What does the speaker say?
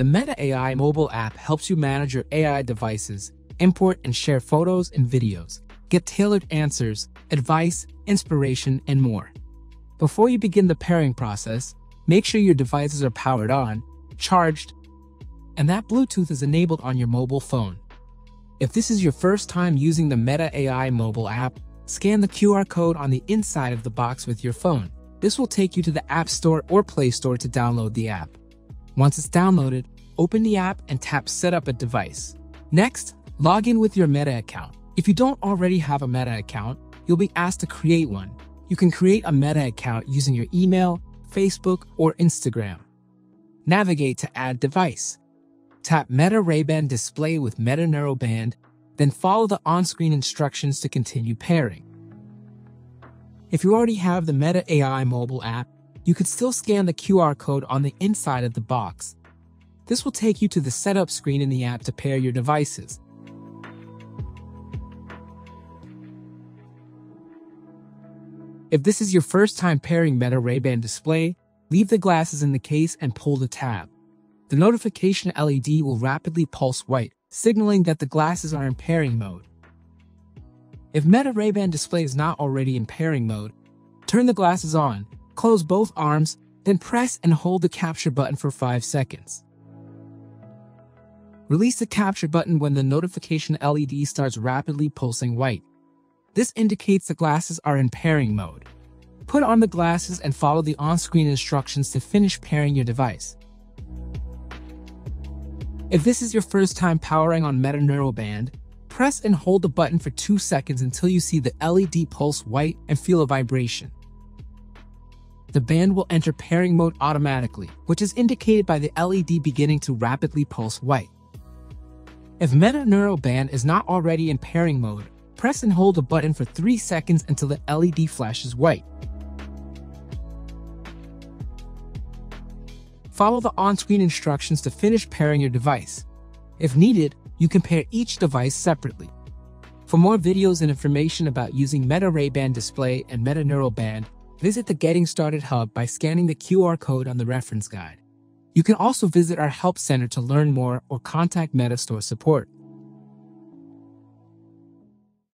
The Meta AI mobile app helps you manage your AI devices, import and share photos and videos, get tailored answers, advice, inspiration, and more. Before you begin the pairing process, make sure your devices are powered on, charged, and that Bluetooth is enabled on your mobile phone. If this is your first time using the Meta AI mobile app, scan the QR code on the inside of the box with your phone. This will take you to the App Store or Play Store to download the app. Once it's downloaded, open the app and tap Set up a device. Next, log in with your Meta account. If you don't already have a Meta account, you'll be asked to create one. You can create a Meta account using your email, Facebook, or Instagram. Navigate to Add Device. Tap Meta Ray-Ban display with Meta Neural Band, then follow the on-screen instructions to continue pairing. If you already have the Meta AI mobile app, you could still scan the QR code on the inside of the box. This will take you to the setup screen in the app to pair your devices. If this is your first time pairing Meta Ray-Ban display, leave the glasses in the case and pull the tab. The notification LED will rapidly pulse white, signaling that the glasses are in pairing mode. If Meta Ray-Ban display is not already in pairing mode, turn the glasses on, close both arms, then press and hold the capture button for 5 seconds. Release the capture button when the notification LED starts rapidly pulsing white. This indicates the glasses are in pairing mode. Put on the glasses and follow the on-screen instructions to finish pairing your device. If this is your first time powering on Meta Neural Band, Press and hold the button for 2 seconds until you see the LED pulse white and feel a vibration. The band will enter pairing mode automatically, which is indicated by the LED beginning to rapidly pulse white. If Meta Neural Band is not already in pairing mode, press and hold the button for 3 seconds until the LED flashes white. Follow the on-screen instructions to finish pairing your device. If needed, you can pair each device separately. For more videos and information about using Meta Ray-Ban display and Meta Neural Band, visit the Getting Started Hub by scanning the QR code on the reference guide. You can also visit our Help Center to learn more or contact Meta Store support.